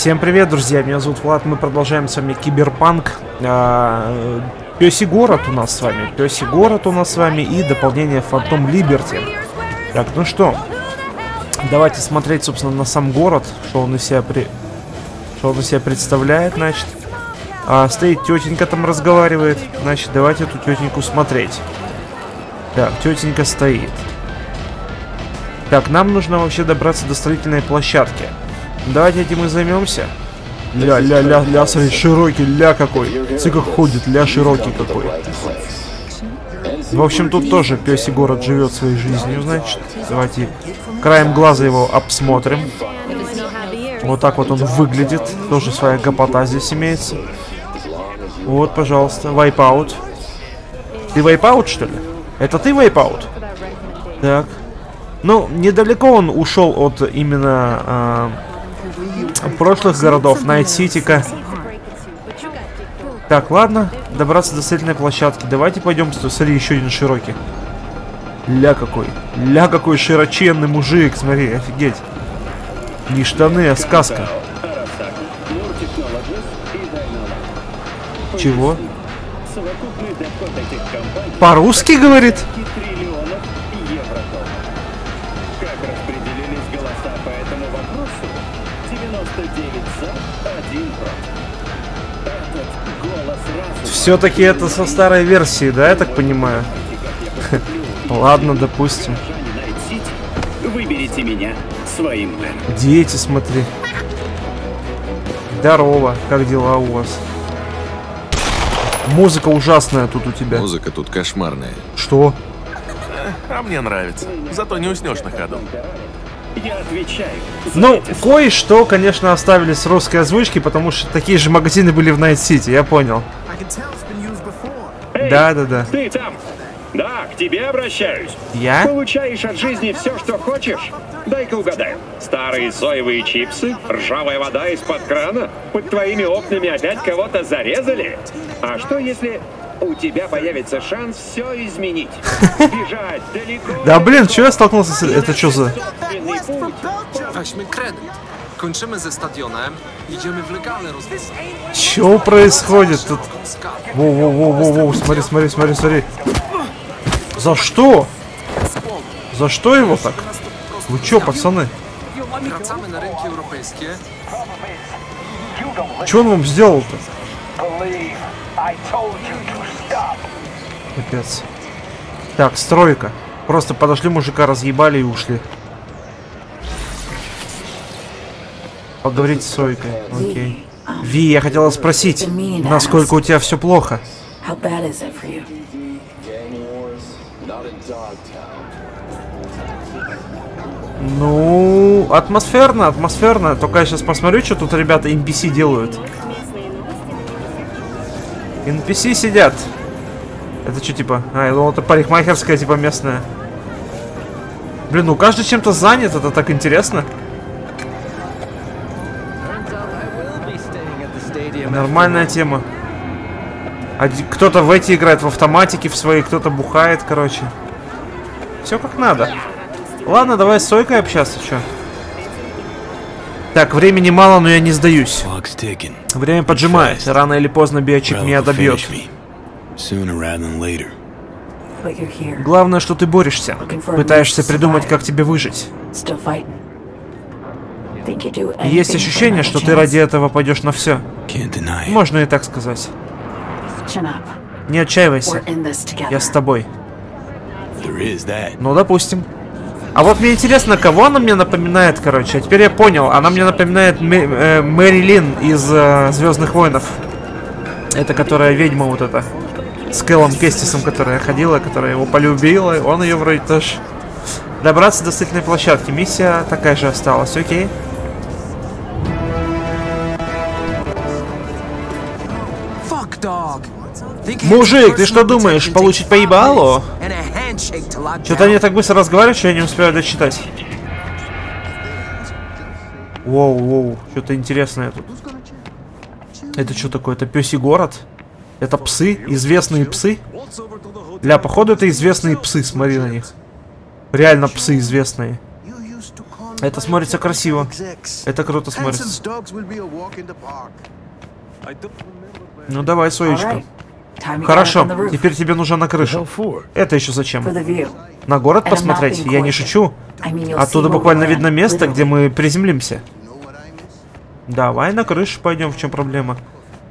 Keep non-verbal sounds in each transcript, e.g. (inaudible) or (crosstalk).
Всем привет, друзья, меня зовут Влад, мы продолжаем с вами Киберпанк. А, Пёсий город у нас с вами, Пёсий город у нас с вами и дополнение Фантом Либерти. Так, ну что, давайте смотреть, собственно, на сам город, что он из себя, при... что он из себя представляет, значит. А, стоит тетенька там разговаривает, значит, давайте эту тетеньку смотреть. Так, тетенька стоит. Так, нам нужно вообще добраться до строительной площадки. Давайте этим и займемся. Ля, ля, ля, ля, смотри, широкий, ля какой. Смотри, как ходит, ля широкий какой. В общем, тут тоже песий город живет своей жизнью, значит. Давайте краем глаза его обсмотрим. Вот так вот он выглядит. Тоже своя гопота здесь имеется. Вот, пожалуйста, вайпаут. Ты wipeout, что ли? Это ты wipeout? Так. Ну, недалеко он ушел от именно э, прошлых городов, Найт-Ситика. Так, ладно, добраться до строительной площадки. Давайте пойдем, смотри, еще один широкий. Ля какой. Ля какой широченный мужик, смотри, офигеть. Не штаны, а сказка. Чего? По-русски говорит? Все-таки это со старой версии, да, я так понимаю? (laughs) Ладно, допустим. Выберите меня своим Дети, смотри. Здорово, как дела у вас? Музыка ужасная тут у тебя. Музыка тут кошмарная. Что? А мне нравится. Зато не уснешь на ходу. Я отвечаю. Ну, кое-что, конечно, оставили с русской озвучки, потому что такие же магазины были в Найт-Сити, я понял. Эй, Да, да, да. Ты там? Да, к тебе обращаюсь. Я? Получаешь от жизни все, что хочешь? Дай-ка угадаю. Старые соевые чипсы? Ржавая вода из-под крана? Под твоими окнами опять кого-то зарезали? А что если у тебя появится шанс все изменить? (laughs) Бежать далеко. Да блин, что я столкнулся с... Это что за... Kończymy ze stadionem, idziemy w legalne rozwiązanie. Что происходит тут? Воу-воу-воу-воу, смотри, смотри, смотри, смотри. За что? За что его так? Вы чё, пацаны? Чё он вам сделал-то? Капец. Так, стройка. Просто подошли мужика, разъебали и ушли. Поговорить с Сойкой. Окей. Ви, я хотела спросить, насколько у тебя все плохо? Ну, атмосферно, атмосферно. Только я сейчас посмотрю, что тут ребята NPC делают. NPC сидят. Это что, типа? А, я думал, это парикмахерская, типа, местная. Блин, ну каждый чем-то занят, это так интересно. Нормальная тема. Оди- Кто-то в эти играет в автоматике в свои, кто-то бухает, короче. Все как надо. Ладно, давай с Сойкой общаться, чё. Так, времени мало, но я не сдаюсь. Время поджимает. Рано или поздно биочип Ralph меня добьет. Главное, что ты борешься. Пытаешься придумать, как тебе выжить. есть ощущение, что ты ради этого пойдешь на все. Можно и так сказать. Не отчаивайся. Я с тобой. Ну, допустим. А вот мне интересно, кого она мне напоминает, короче. А теперь я понял. Она мне напоминает Мэ- э, Мэри Лин из Звездных войнов. Это которая ведьма вот эта. С Кэллом Кестисом, которая ходила, которая его полюбила. Он ее вроде тоже. Добраться до строительной площадки. Миссия такая же осталась, окей. Fuck dog. Think Мужик, ты что думаешь, получить по ебалу? Что-то они так быстро разговаривают, что я не успеваю дочитать. Воу, воу, что-то интересное тут. Это что такое? Это пёсий город? Это псы? Известные псы? Ля, походу это известные псы, смотри на них. Реально псы известные. Это смотрится красиво. Это круто смотрится. Ну давай, Соечка. Хорошо, теперь тебе нужно на крышу. Это еще зачем? На город посмотреть? Я не шучу. Оттуда буквально видно место, где мы приземлимся. Давай на крышу пойдем, в чем проблема?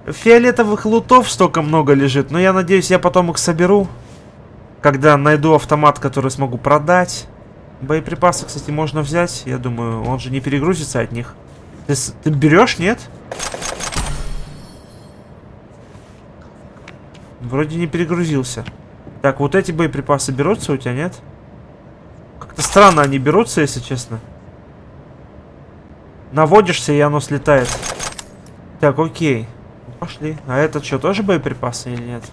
Фиолетовых лутов столько много лежит, но я надеюсь, я потом их соберу. Когда найду автомат, который смогу продать. Боеприпасы, кстати, можно взять. Я думаю, он же не перегрузится от них. Ты, ты берешь, нет? Вроде не перегрузился. Так, вот эти боеприпасы берутся у тебя, нет? Как-то странно они берутся, если честно. Наводишься, и оно слетает. Так, окей. Пошли. А это что, тоже боеприпасы или нет?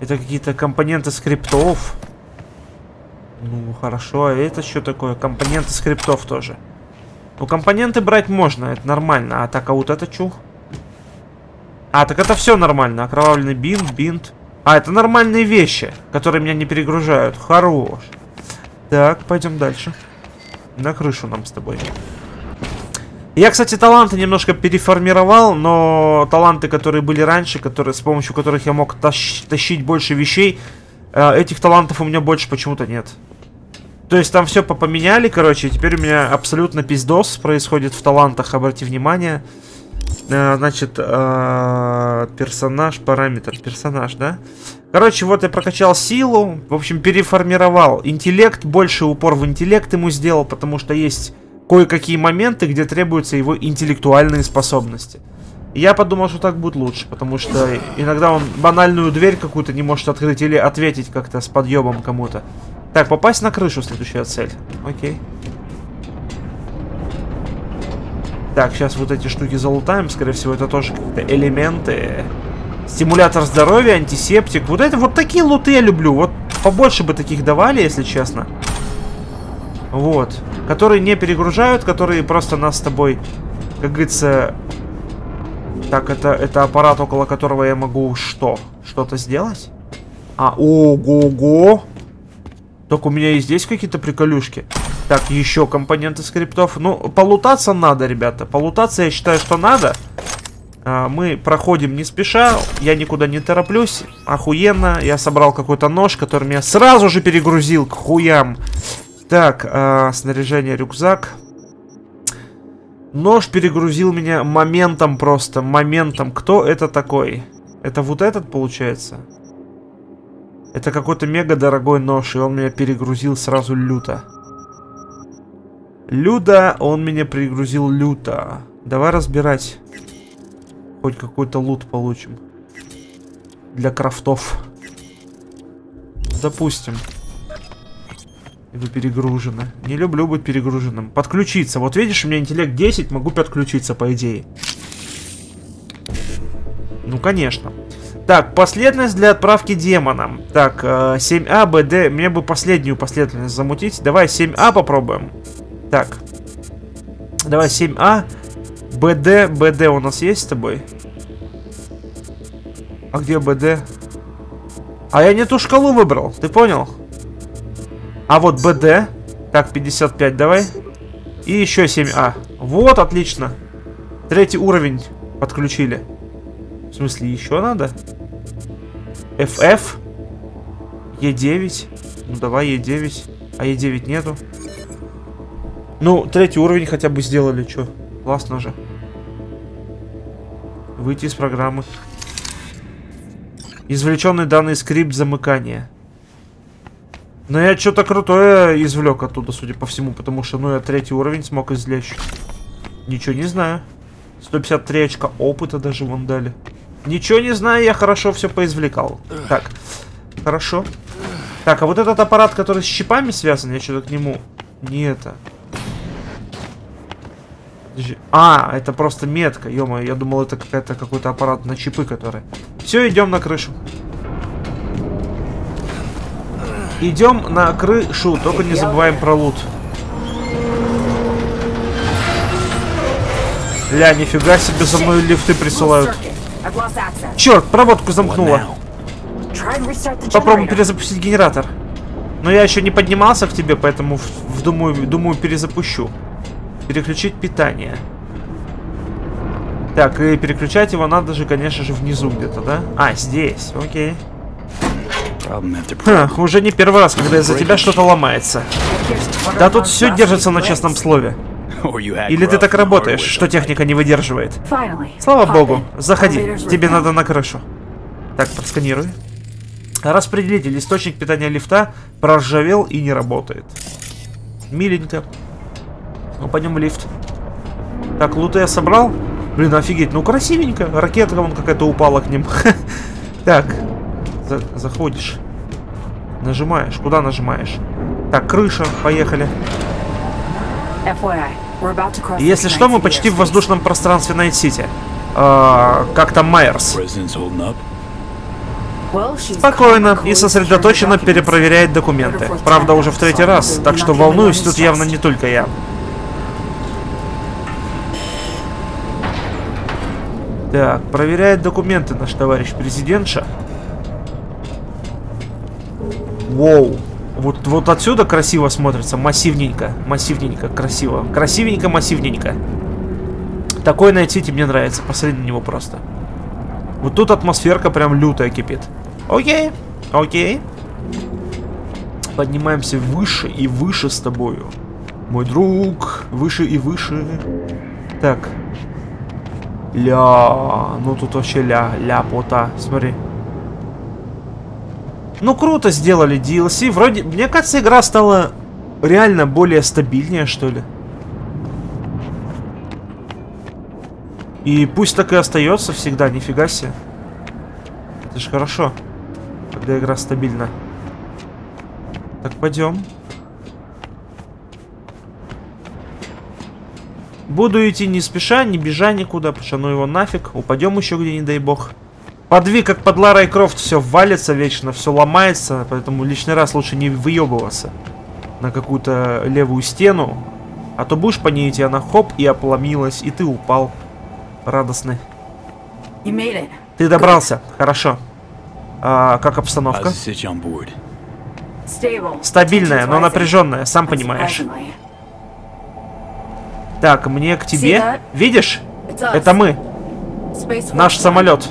Это какие-то компоненты скриптов. Ну, хорошо. А это что такое? Компоненты скриптов тоже. Ну, компоненты брать можно, это нормально. А так, а вот это чух? А, так это все нормально. Окровавленный бинт, бинт. А, это нормальные вещи, которые меня не перегружают. Хорош. Так, пойдем дальше. На крышу нам с тобой. Я, кстати, таланты немножко переформировал, но таланты, которые были раньше, которые, с помощью которых я мог тащ тащить больше вещей, э, этих талантов у меня больше почему-то нет. То есть там все попоменяли, короче, и теперь у меня абсолютно пиздос происходит в талантах, обрати внимание. Значит, э, персонаж, параметр, персонаж, да? Короче, вот я прокачал силу, в общем, переформировал интеллект, больше упор в интеллект ему сделал, потому что есть кое-какие моменты, где требуются его интеллектуальные способности. Я подумал, что так будет лучше, потому что иногда он банальную дверь какую-то не может открыть или ответить как-то с подъемом кому-то. Так, попасть на крышу следующая цель. Окей. Так, сейчас вот эти штуки залутаем. Скорее всего, это тоже какие-то элементы. Стимулятор здоровья, антисептик. Вот это вот такие луты я люблю. Вот побольше бы таких давали, если честно. Вот. Которые не перегружают, которые просто нас с тобой, как говорится... Так, это, это аппарат, около которого я могу что? Что-то сделать? А, ого-го! Только у меня и здесь какие-то приколюшки. Так, еще компоненты скриптов. Ну, полутаться надо, ребята. Полутаться я считаю, что надо. А, мы проходим не спеша. Я никуда не тороплюсь. Охуенно. Я собрал какой-то нож, который меня сразу же перегрузил к хуям. Так, э, снаряжение, рюкзак. Нож перегрузил меня моментом просто, моментом. Кто это такой? Это вот этот, получается? Это какой-то мега дорогой нож, и он меня перегрузил сразу люто. Люда, он меня перегрузил люто. Давай разбирать. Хоть какой-то лут получим. Для крафтов. Допустим. Вы перегружены. Не люблю быть перегруженным. Подключиться. Вот видишь, у меня интеллект 10, могу подключиться, по идее. Ну, конечно. Так, последовательность для отправки демонам. Так, 7А, БД. Мне бы последнюю последовательность замутить. Давай 7А попробуем. Так. Давай 7А. БД. БД у нас есть с тобой? А где БД? А я не ту шкалу выбрал, ты понял? А вот БД. Так, 55 давай. И еще 7А. Вот, отлично. Третий уровень подключили. В смысле, еще надо? FF. Е9. Ну, давай Е9. А Е9 нету. Ну, третий уровень хотя бы сделали, что? Классно же. Выйти из программы. Извлеченный данный скрипт замыкания. Но я что-то крутое извлек оттуда, судя по всему, потому что, ну, я третий уровень смог извлечь. Ничего не знаю. 153 очка опыта даже вон дали. Ничего не знаю, я хорошо все поизвлекал. Так, хорошо. Так, а вот этот аппарат, который с щипами связан, я что-то к нему... Не это. А, это просто метка, ё я думал, это какая-то какой-то аппарат на чипы, который... Все, идем на крышу. Идем на крышу, только не забываем про лут. Ля, нифига себе за мной лифты присылают. Черт, проводку замкнула. Попробуем перезапустить генератор. Но я еще не поднимался к тебе, поэтому в, в- думаю, думаю перезапущу. Переключить питание. Так, и переключать его надо же, конечно же, внизу где-то, да? А, здесь, окей. Ха, уже не первый раз, когда из-за тебя что-то ломается. Да тут все держится на честном слове. Или ты так работаешь, что техника не выдерживает. Слава богу. Заходи. Тебе надо на крышу. Так, просканируй. Распределитель. Источник питания лифта проржавел и не работает. Миленько. Ну, пойдем в лифт. Так, луты я собрал. Блин, офигеть, ну красивенько. Ракета вон какая-то упала к ним. (laughs) Так, за- заходишь. Нажимаешь. Куда нажимаешь? Так, крыша. Поехали. FYI, we're about to cross Если что, мы почти в воздушном пространстве Найт-Сити. А, как там Майерс? Спокойно и сосредоточенно перепроверяет документы. Правда, уже в третий раз, так что волнуюсь тут явно не только я. Так, проверяет документы наш товарищ президентша. Воу. Вот, вот отсюда красиво смотрится, массивненько, массивненько, красиво. Красивенько, массивненько. Такой найти мне нравится, посмотри на него просто. Вот тут атмосферка прям лютая кипит. Окей, окей. Поднимаемся выше и выше с тобою. Мой друг, выше и выше. Так. Ля, ну тут вообще ля, ляпота, смотри. Ну круто сделали DLC, вроде, мне кажется, игра стала реально более стабильнее, что ли. И пусть так и остается всегда, нифига себе. Это же хорошо, когда игра стабильна. Так, пойдем. Буду идти не спеша, не бежа никуда, потому что ну его нафиг. Упадем еще где, не дай бог. Подви, как под Ларой Крофт, все валится вечно, все ломается, поэтому лишний раз лучше не выебываться на какую-то левую стену. А то будешь по ней идти, она хоп и опломилась, и ты упал. Радостный. Ты добрался, хорошо. А, как обстановка? Стабильная, но напряженная, сам понимаешь. Так, мне к тебе. Видишь? Это мы, наш самолет.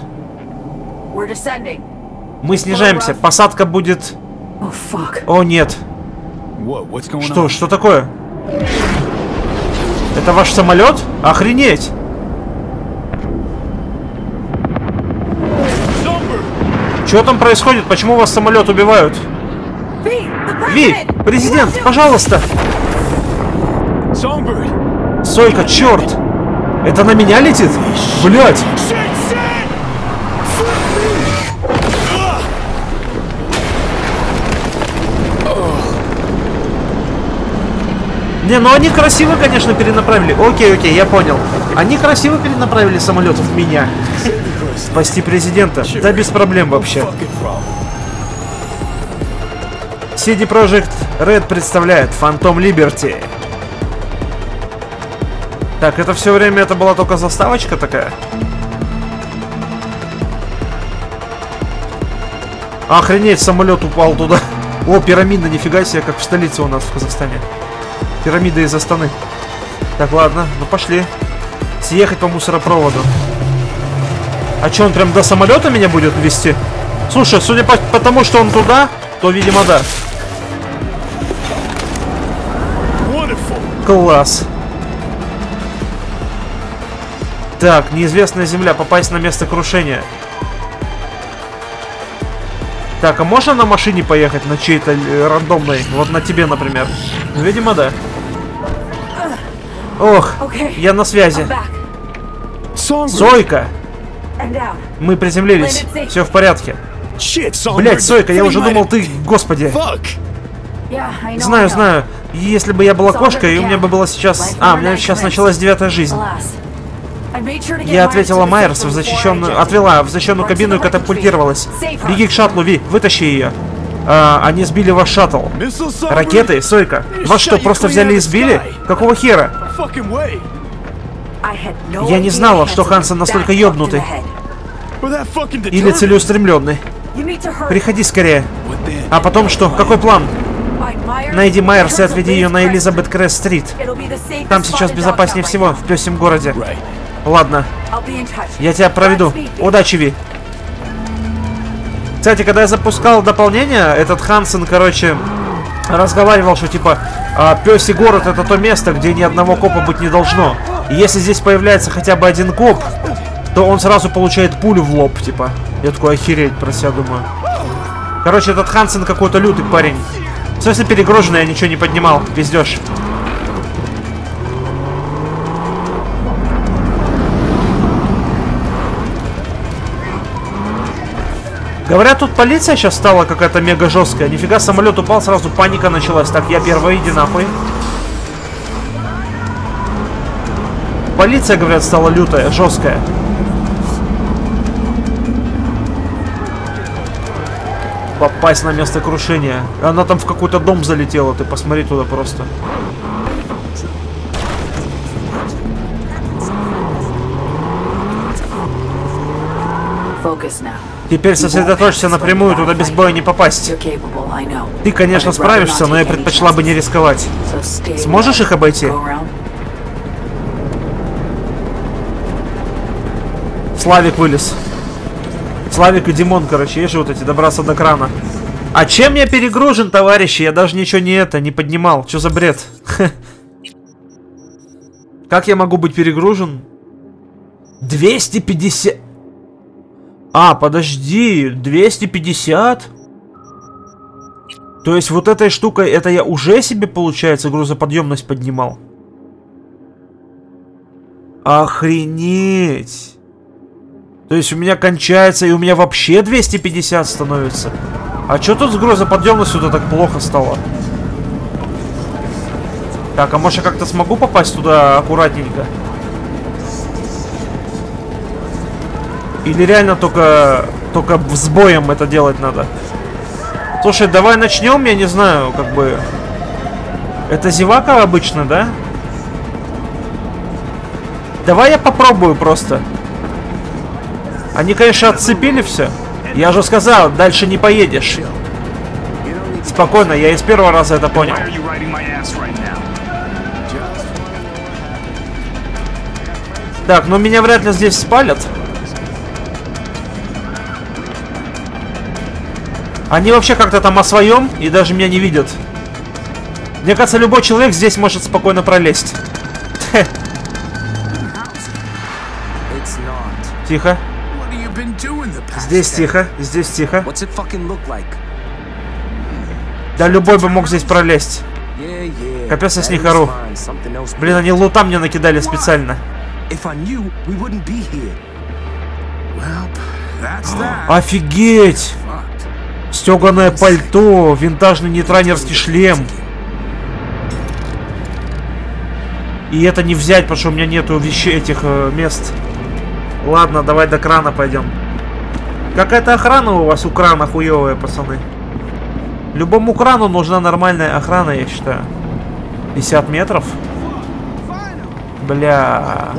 Мы снижаемся. Посадка будет... Oh. О, нет. Что, что такое? Это ваш самолет? Охренеть! Что там происходит? Почему вас самолет убивают? Ви, президент, пожалуйста! Songbird! Сойка, черт! Это на меня летит? Блять! Не, ну они красиво, конечно, перенаправили. Окей, окей, я понял. Они красиво перенаправили самолет в меня. Спасти президента. Да без проблем вообще. CD Projekt Red представляет Phantom Liberty. Так, это все время это была только заставочка такая? Охренеть, самолет упал туда. О, пирамида, нифига себе, как в столице у нас в Казахстане. Пирамида из Астаны. Так, ладно, ну пошли. Съехать по мусоропроводу. А что, он прям до самолета меня будет вести? Слушай, судя по, по тому, что он туда, то, видимо, да. Класс. Так, неизвестная земля, попасть на место крушения. Так, а можно на машине поехать, на чьей-то э, рандомной? Вот на тебе, например. Ну, видимо, да. Ох, я на связи. Сойка, мы приземлились. Все в порядке. Блять, Сойка, я уже думал, ты, господи. Знаю, знаю. Если бы я была кошкой, и у меня бы была сейчас... А, у меня сейчас началась девятая жизнь. Я ответила system в защищенную... Отвела в защищенную кабину и катапультировалась. Беги к шаттлу, Ви, вытащи ее. А, они сбили ваш шаттл. Ракеты, Сойка. Вас что, просто взяли и сбили? Какого хера? Я не знала, что Хансен настолько ёбнутый. Или целеустремленный. Приходи скорее. А потом что? Какой план? Найди Майерс и отведи ее на Элизабет Кресс-стрит. Там сейчас безопаснее всего, в пёсем городе. Ладно, я тебя проведу. Удачи, Ви. Кстати, когда я запускал дополнение, этот Хансен, короче, разговаривал, что типа а, пёсий город это то место, где ни одного копа быть не должно. И если здесь появляется хотя бы один коп, то он сразу получает пулю в лоб, типа. Я такой охереть про себя думаю. Короче, этот Хансен какой-то лютый парень. В перегруженный, я ничего не поднимал. Пиздешь. Говорят, тут полиция сейчас стала какая-то мега жесткая. Нифига, самолет упал, сразу паника началась. Так, я первый, иди нахуй. Полиция, говорят, стала лютая, жесткая. Попасть на место крушения. Она там в какой-то дом залетела, ты посмотри туда просто. Focus now. Теперь сосредоточься напрямую, туда без боя не попасть. Ты, конечно, справишься, но я предпочла бы не рисковать. Сможешь их обойти? Славик вылез. Славик и Димон, короче, есть же вот эти добраться до крана. А чем я перегружен, товарищи? Я даже ничего не это, не поднимал. Что за бред? (laughs) Как я могу быть перегружен? 250... А, подожди, 250? То есть вот этой штукой, это я уже себе, получается, грузоподъемность поднимал? Охренеть! То есть у меня кончается, и у меня вообще 250 становится. А что тут с грузоподъемностью-то так плохо стало? Так, а может я как-то смогу попасть туда аккуратненько? Или реально только, только с боем это делать надо? Слушай, давай начнем, я не знаю, как бы... Это зевака обычно, да? Давай я попробую просто. Они, конечно, отцепили все. Я же сказал, дальше не поедешь. Спокойно, я из первого раза это понял. Так, но меня вряд ли здесь спалят. Они вообще как-то там о своем и даже меня не видят. Мне кажется, любой человек здесь может спокойно пролезть. Тихо. Здесь тихо, здесь тихо. Да любой бы мог здесь пролезть. Капец, я с них ору. Блин, они лута мне накидали специально. (gasps) Офигеть! Стеганое пальто, винтажный нейтрайнерский шлем. И это не взять, потому что у меня нету вещей этих э, мест. Ладно, давай до крана пойдем. Какая-то охрана у вас у крана хуевая, пацаны. Любому крану нужна нормальная охрана, я считаю. 50 метров? Бля.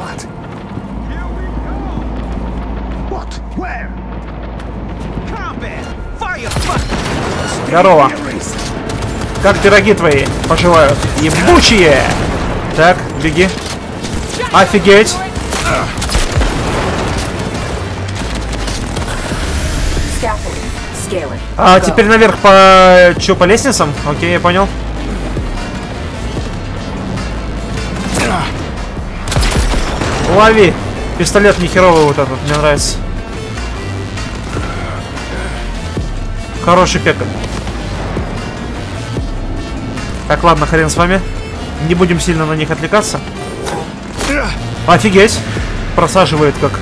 Здорово. Как пироги твои поживают? Ебучие! Так, беги. Офигеть. А теперь наверх по... Чё, по лестницам? Окей, я понял. Лови. Пистолет нехеровый вот этот, мне нравится. Хороший пекарь. Так, ладно, хрен с вами. Не будем сильно на них отвлекаться. Офигеть. Просаживает как.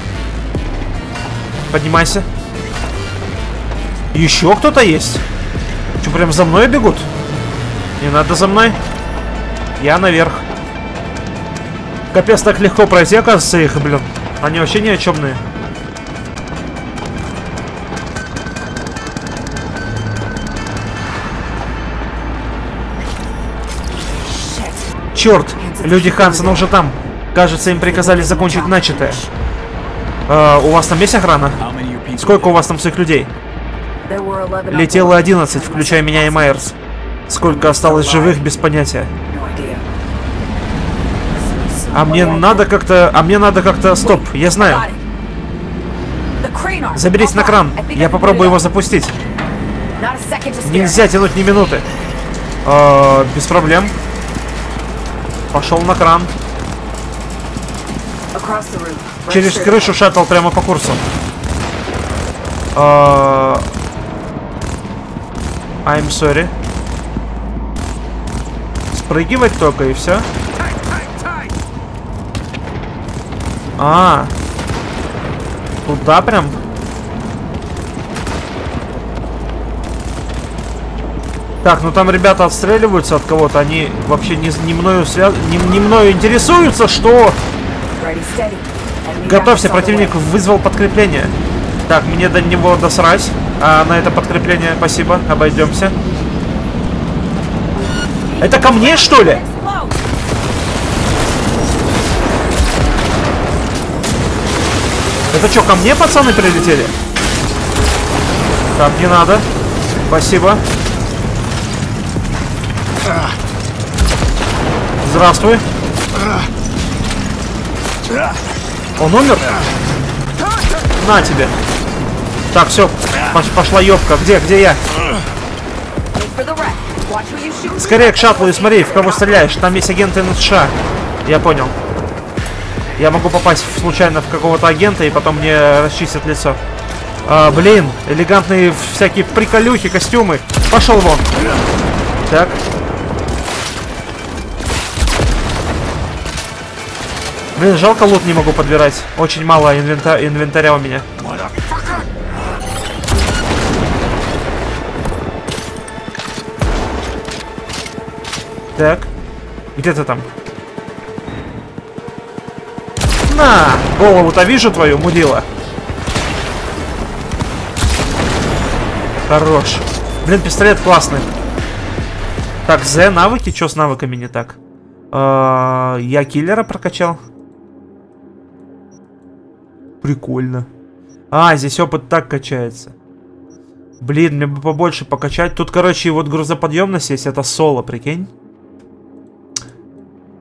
Поднимайся. Еще кто-то есть? Что, прям за мной бегут? Не надо за мной. Я наверх. Капец, так легко пройти, оказывается, их, блин. Они вообще ни о чемные. Черт, люди Хансена уже там. Кажется, им приказали закончить начатое. А, у вас там есть охрана? Сколько у вас там своих людей? There were 11 Летело 11, включая меня и Майерс. Сколько осталось живых, без понятия. А мне надо как-то... А мне надо как-то... Стоп, я знаю. Заберись на кран. Я попробую его запустить. Нельзя тянуть ни минуты. А, без проблем. Пошел на кран. Через крышу шаттл прямо по курсу. А, I'm sorry. Спрыгивать только и все. А, туда прям. Так, ну там ребята отстреливаются от кого-то, они вообще не, не мною связ... не, не мною интересуются, что Готовься, противник вызвал подкрепление. Так, мне до него досрать. А на это подкрепление спасибо, обойдемся. Это ко мне, что ли? Это что, ко мне пацаны прилетели? Так, не надо. Спасибо. Здравствуй. Он умер? На тебе. Так, все, пошла ёбка. Где, где я? Скорее к шаттлу и смотри, в кого стреляешь. Там есть агенты США. Я понял. Я могу попасть в- случайно в какого-то агента и потом мне расчистят лицо. А, блин, элегантные всякие приколюхи, костюмы. Пошел вон. Так. Блин, жалко лут не могу подбирать. Очень мало инвента- инвентаря у меня. Так. Где ты там? На! Голову-то вижу твою, мудила. Хорош. Блин, пистолет классный. Так, З, навыки? Что с навыками не так? А, я киллера прокачал. Прикольно. А, здесь опыт так качается. Блин, мне бы побольше покачать. Тут, короче, вот грузоподъемность есть, это соло, прикинь.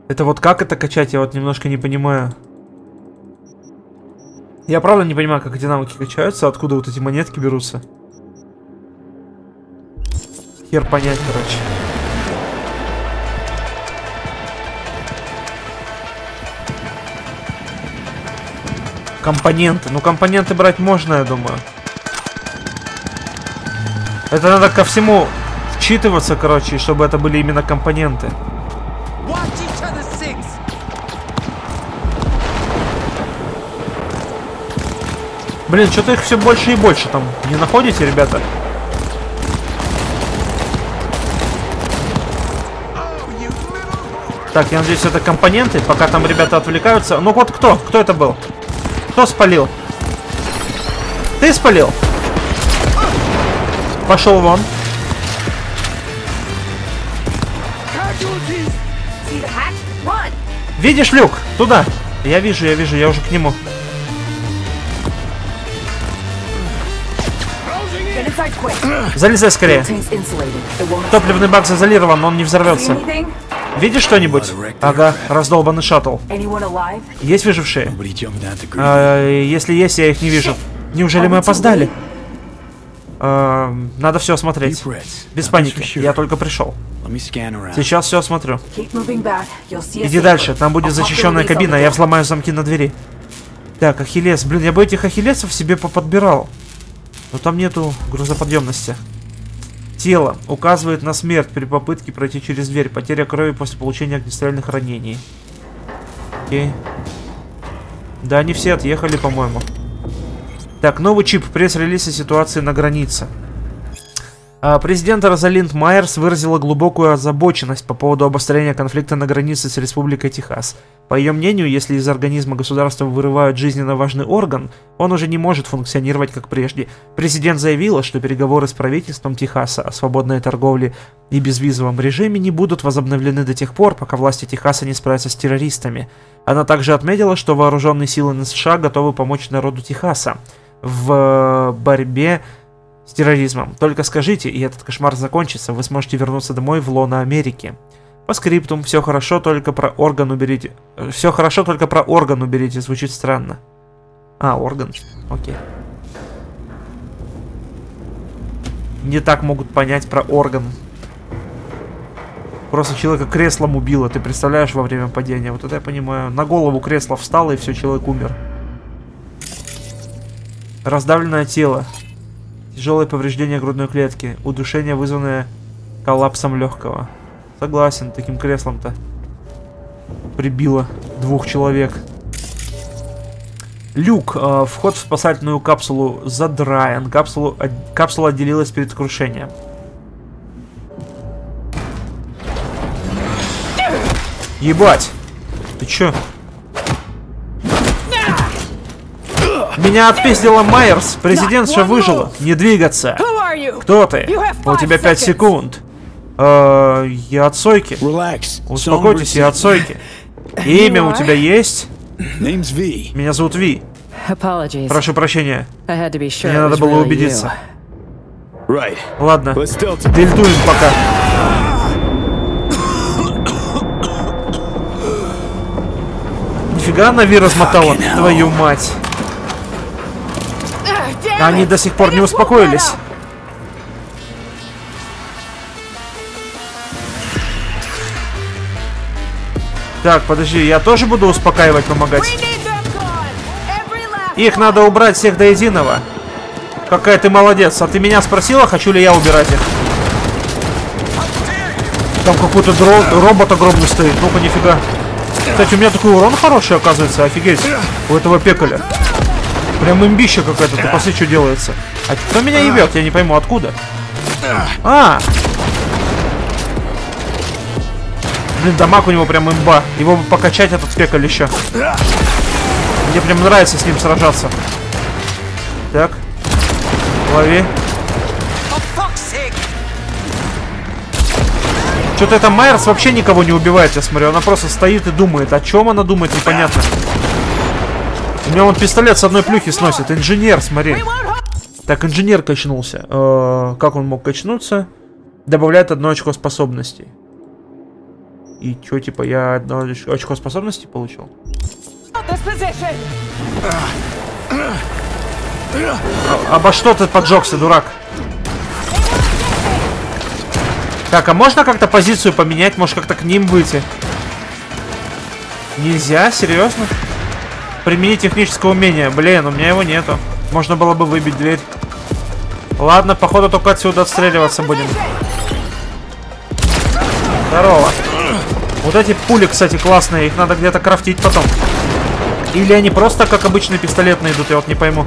Это вот как это качать, я вот немножко не понимаю. Я правда не понимаю, как эти навыки качаются, откуда вот эти монетки берутся. Хер понять, короче. Компоненты. Ну, компоненты брать можно, я думаю. Это надо ко всему вчитываться, короче, чтобы это были именно компоненты. Блин, что-то их все больше и больше там. Не находите, ребята? Так, я надеюсь, это компоненты, пока там ребята отвлекаются. Ну вот кто? Кто это был? Кто спалил? Ты спалил? Пошел вон. Видишь люк? Туда. Я вижу, я вижу, я уже к нему. Залезай скорее. Топливный бак заизолирован, он не взорвется. Видишь что-нибудь? Ага, раздолбанный шаттл. Есть выжившие? А, если есть, я их не вижу. Неужели мы опоздали? А, надо все осмотреть. Без паники, я только пришел. Сейчас все осмотрю. Иди дальше, там будет защищенная кабина, я взломаю замки на двери. Так, Ахиллес, блин, я бы этих Ахиллесов себе поподбирал. Но там нету грузоподъемности. Тело указывает на смерть при попытке пройти через дверь. Потеря крови после получения огнестрельных ранений. Окей. Да, они все отъехали, по-моему. Так, новый чип. Пресс-релиз о ситуации на границе. А, Президент Розалинд Майерс выразила глубокую озабоченность по поводу обострения конфликта на границе с Республикой Техас. По ее мнению, если из организма государства вырывают жизненно важный орган, он уже не может функционировать как прежде. Президент заявила, что переговоры с правительством Техаса о свободной торговле и безвизовом режиме не будут возобновлены до тех пор, пока власти Техаса не справятся с террористами. Она также отметила, что вооруженные силы на США готовы помочь народу Техаса в э, борьбе с терроризмом. Только скажите, и этот кошмар закончится, вы сможете вернуться домой в лоно Америки. По скриптум, все хорошо, только про орган уберите. Все хорошо, только про орган уберите, звучит странно. А, орган, окей. Не так могут понять про орган. Просто человека креслом убило, ты представляешь, во время падения. Вот это я понимаю. На голову кресло встало, и все, человек умер. Раздавленное тело. Тяжелое повреждение грудной клетки. Удушение, вызванное коллапсом легкого. Согласен, таким креслом-то прибило двух человек. Люк. Э, вход в спасательную капсулу задраен. Капсулу, от, капсула отделилась перед крушением. Ебать! Ты чё? Меня отпиздила Майерс. Президентша выжила. Не двигаться. Кто ты? У тебя пять секунд. Э, я от Сойки. Успокойтесь, я от Сойки. (laughs) Имя у тебя есть? Меня зовут Ви. Прошу прощения. Мне надо было убедиться. Ладно, дельтуем пока. Нифига она Ви размотала, твою мать. Они до сих пор не успокоились. Так, подожди, я тоже буду успокаивать, помогать? Их надо убрать всех до единого. Какая ты молодец. А ты меня спросила, хочу ли я убирать их? Там какой-то робот огромный стоит. Ну-ка, нифига. Кстати, у меня такой урон хороший, оказывается. Офигеть. У этого пекаля. Прям имбища какая-то. Ты посмотри, что делается. А кто меня ебет? Я не пойму, откуда. А, Блин, дамаг у него прям имба. Его бы покачать этот спекаль еще. Мне прям нравится с ним сражаться. Так. Лови. Что-то это Майерс вообще никого не убивает, я смотрю. Она просто стоит и думает. О чем она думает, непонятно. У меня он пистолет с одной плюхи сносит. Инженер, смотри. Так, инженер качнулся. Э как он мог качнуться? Добавляет одно очко способностей. И чё, типа, я одно очко способности получил? А, обо что ты поджегся, дурак? Так, а можно как-то позицию поменять? Может, как-то к ним выйти? Нельзя? Серьезно? Применить техническое умение. Блин, у меня его нету. Можно было бы выбить дверь. Ладно, походу только отсюда отстреливаться будем. Здорово. Вот эти пули, кстати, классные. Их надо где-то крафтить потом. Или они просто как обычные пистолетные идут, я вот не пойму.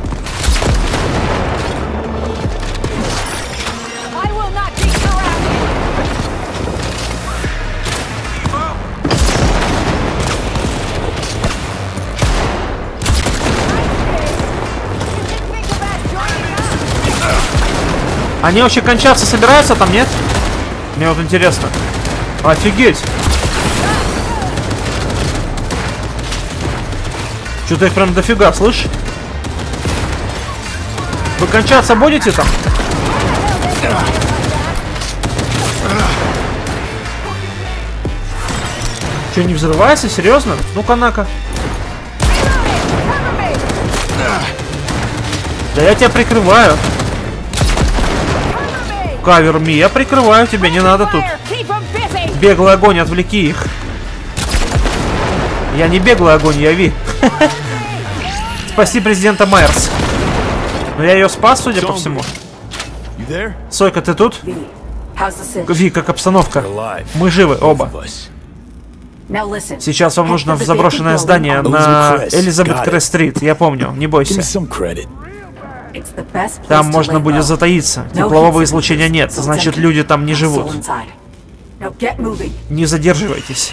Они вообще кончаться собираются там, нет? Мне вот интересно. Офигеть! Что-то их прям дофига, слышь? Вы кончаться будете там? Что, не взрывается? Серьезно? Ну-ка, на-ка. Да я тебя прикрываю. Кавер ми, я прикрываю тебя, не надо тут. Беглый огонь, отвлеки их. Я не беглый огонь, я Ви. (laughs) Спаси президента Майерс. Но я ее спас, судя по всему. Сойка, ты тут? Ви, как обстановка? Мы живы, оба. Сейчас вам нужно в заброшенное здание на Элизабет Крест-стрит. Я помню, не бойся. Там можно будет затаиться. Теплового излучения нет, значит люди там не живут. Не задерживайтесь.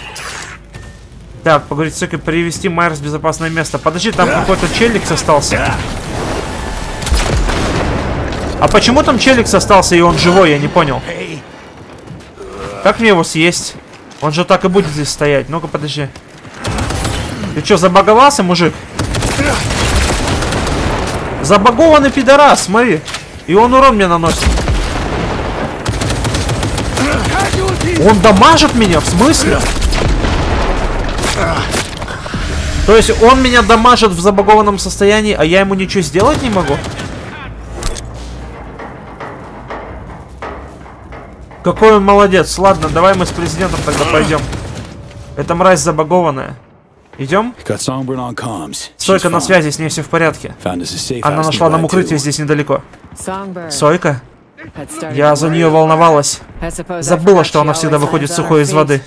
Так, поговорить с Сокой, привести Майерс в безопасное место. Подожди, там какой-то челикс остался. А почему там челикс остался и он живой, я не понял. Как мне его съесть? Он же так и будет здесь стоять. Ну-ка, подожди. Ты что, забаговался, мужик? Забагованный пидорас, смотри. И он урон мне наносит. Он дамажит меня? В смысле? То есть он меня дамажит в забагованном состоянии, а я ему ничего сделать не могу? Какой он молодец. Ладно, давай мы с президентом тогда пойдем. Это мразь забагованная. Идем? Сойка на связи, с ней все в порядке. Она нашла нам укрытие здесь недалеко. Сойка? Я за нее волновалась. Забыла, что она всегда выходит сухой из воды.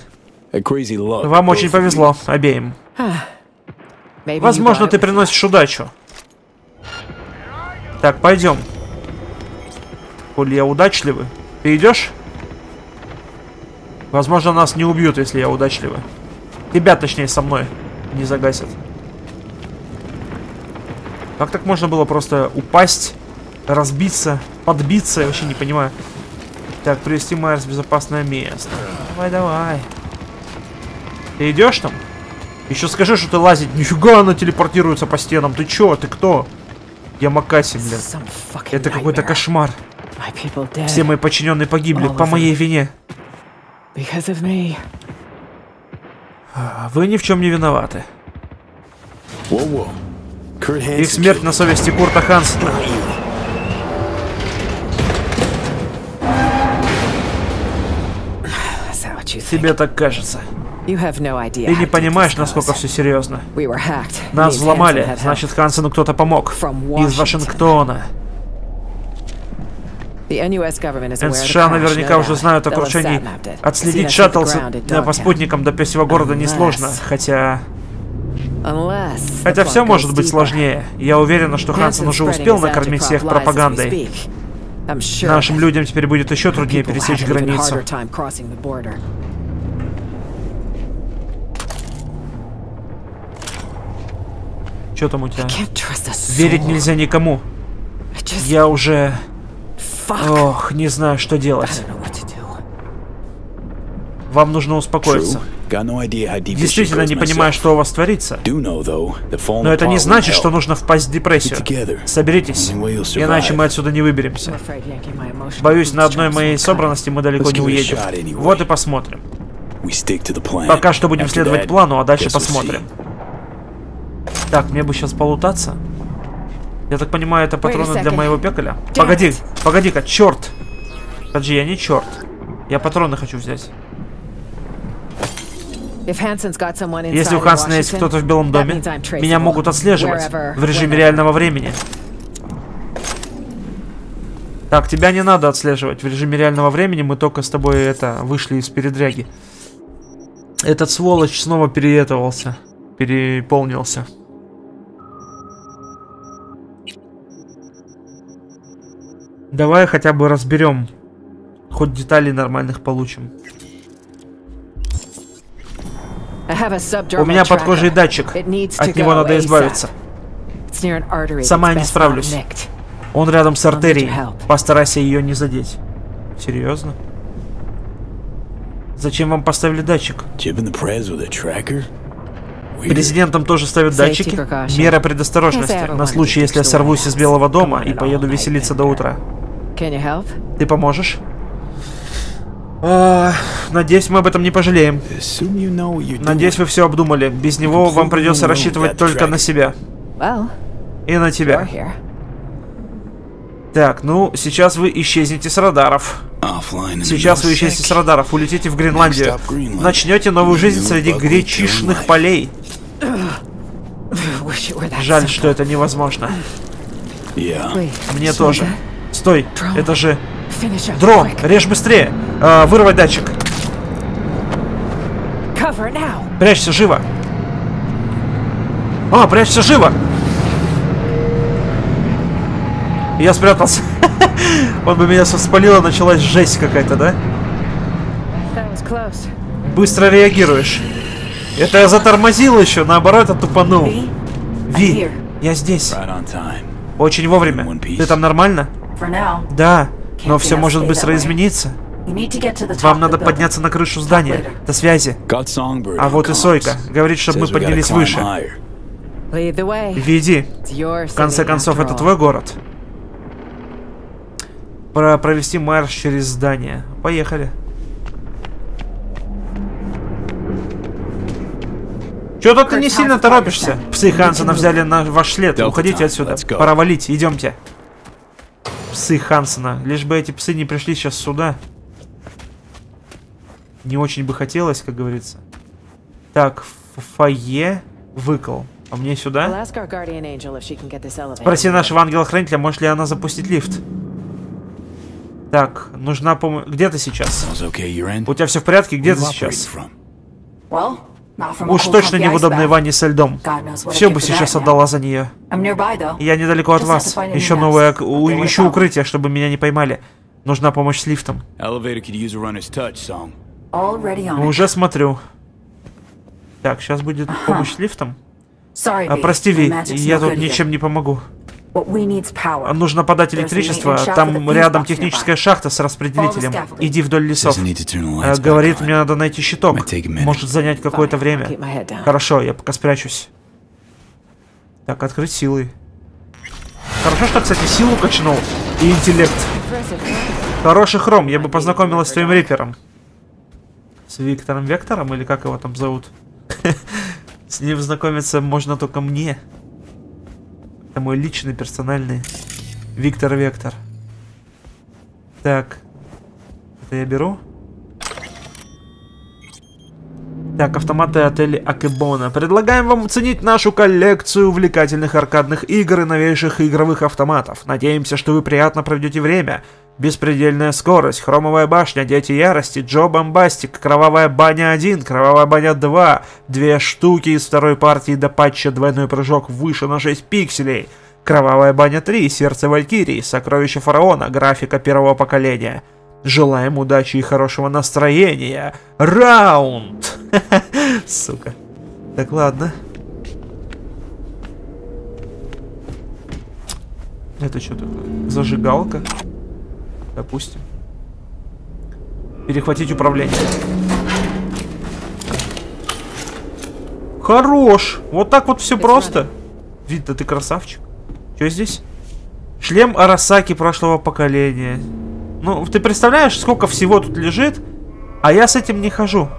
Вам очень повезло, обеим. Возможно, ты приносишь удачу. Так, пойдем. Коль я удачливый. Ты идешь? Возможно, нас не убьют, если я удачливый. Тебя, точнее, со мной не загасят. Как так можно было просто упасть, разбиться, подбиться? Я вообще не понимаю. Так, привести Майерс в безопасное место. Давай, давай. Ты идешь там? Еще скажи, что ты лазить. Нифига она телепортируется по стенам. Ты чё? Ты кто? Я Макаси, блин. Fucking Это какой-то кошмар. Все мои подчиненные погибли по моей вине. because of me. А Вы ни в чем не виноваты. Их смерть на совести Курта Хансена. Тебе так кажется. Ты не понимаешь, насколько все серьезно. Нас взломали, значит Хансену кто-то помог. Из. Вашингтона. США наверняка уже знают о крушении. Отследить шаттл по спутникам до пёсьего города несложно. Хотя... Хотя все может быть сложнее. Я уверена, что Хансен Hansen's уже успел накормить всех пропагандой. Нашим людям теперь будет еще труднее пересечь границу. Что там у тебя? Верить нельзя никому. Я уже... fuck. Ох, не знаю, что делать. Вам нужно успокоиться. Действительно не понимаю, что у вас творится. Но это не значит, что нужно впасть в депрессию. Соберитесь, иначе мы отсюда не выберемся. Боюсь, на одной моей собранности мы далеко не уедем. Вот и посмотрим. Пока что будем следовать плану, а дальше посмотрим. Так, мне бы сейчас полутаться. Я так понимаю, это патроны для моего пекаля? Погоди, погоди-ка, черт! Подожди, я не черт. Я патроны хочу взять. Если у Хансена есть кто-то в Белом доме, меня могут отслеживать в режиме реального времени. Так, тебя не надо отслеживать. В режиме реального времени мы только с тобой это вышли из передряги. Этот сволочь снова переетовался. Переполнился. Давай хотя бы разберем. Хоть деталей нормальных получим. У меня под кожей датчик. От него надо избавиться. Сама that's не справлюсь. Он рядом с артерией. Постарайся ее не задеть. Серьезно? Зачем вам поставили датчик? Президентам тоже ставят датчики. Мера предосторожности. На случай, если я сорвусь из Белого дома и поеду веселиться до утра. Can you help? Ты поможешь? А, надеюсь, мы об этом не пожалеем. Надеюсь, вы все обдумали. Без него вам придется рассчитывать только на себя. Well, И на тебя. Так, ну, сейчас вы исчезнете с радаров. Сейчас вы исчезнете с радаров, улетите в Гренландию. Начнете новую жизнь среди гречишных полей. Жаль, что это невозможно. Мне тоже. Стой, это же... Дрон, режь быстрее. А, вырвать датчик. Прячься живо. А, прячься живо. Я спрятался. (laughs) Он бы меня спалил, а началась жесть какая-то, да? Быстро реагируешь. Это я затормозил еще, наоборот, я тупанул. V, I'm Ви, я здесь. Очень вовремя. Ты там нормально? Да. Но все может быстро измениться. Вам надо подняться на крышу здания. До связи. А вот и. Сойка. Говорит, чтобы мы поднялись выше. Веди. В конце концов, это твой город. про провести марш через здание. Поехали. Чё-то ты не сильно торопишься. Псы Хансена взяли на ваш след. Уходите отсюда. Пора валить. Идемте. Псы Хансена. Лишь бы эти псы не пришли сейчас сюда. Не очень бы хотелось, как говорится. Так, фойе. Выкол. А мне сюда? Спроси нашего ангела-хранителя, может ли она запустить лифт. Так, нужна помощь. Где ты сейчас? У тебя все в порядке? Где ты сейчас? Уж точно не в удобной ванне со льдом. Все бы сейчас отдала за нее. Я недалеко от вас. Еще новое... Ищу укрытие, чтобы меня не поймали. Нужна помощь с лифтом. Уже смотрю. Так, сейчас будет помощь с лифтом. А, прости, Ви, я тут ничем не помогу. Нужно подать электричество. Там рядом техническая шахта с распределителем. Иди вдоль лесов. А, говорит, мне надо найти щиток. Может занять какое-то время. Хорошо, я пока спрячусь. Так, открыть силы. Хорошо, что, кстати, силу качнул. И интеллект. Хороший хром, я бы познакомилась с твоим рипером. С Виктором Вектором, или как его там зовут? (laughs) С ним знакомиться можно только мне. Это мой личный, персональный Виктор Вектор. Так. Это я беру. Так, автоматы отеля Акебона. Предлагаем вам оценить нашу коллекцию увлекательных аркадных игр и новейших игровых автоматов. Надеемся, что вы приятно проведете время. Беспредельная скорость, Хромовая башня, Дети Ярости, Джо Бомбастик, Кровавая Баня 1, Кровавая Баня 2, две штуки из второй партии до патча Двойной Прыжок выше на 6 пикселей, Кровавая Баня 3, Сердце Валькирии, Сокровище Фараона, графика первого поколения. Желаем удачи и хорошего настроения. Раунд! (laughs) Сука. Так, ладно. Это что такое? Зажигалка? Допустим. Перехватить управление. Хорош! Вот так вот все просто. Вид, ты красавчик. Что здесь? Шлем Арасаки прошлого поколения. Ну, ты представляешь, сколько всего тут лежит, а я с этим не хожу.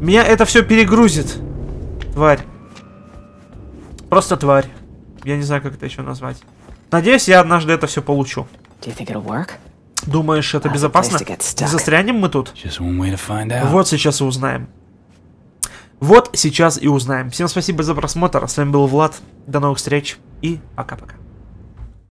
Меня это все перегрузит. Тварь. Просто тварь. Я не знаю, как это еще назвать. Надеюсь, я однажды это все получу. Думаешь, это безопасно? Не застрянем мы тут? Вот сейчас и узнаем. Вот сейчас и узнаем. Всем спасибо за просмотр. С вами был Влад. До новых встреч и пока-пока.